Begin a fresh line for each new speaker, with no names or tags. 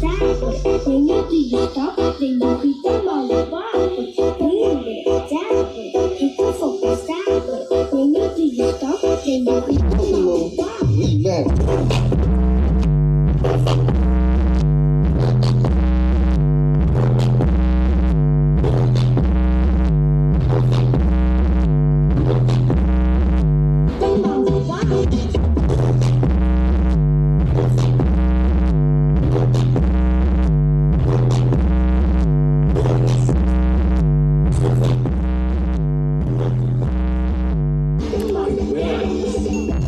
Sapo, tem o digital, tem o pitão, o papo,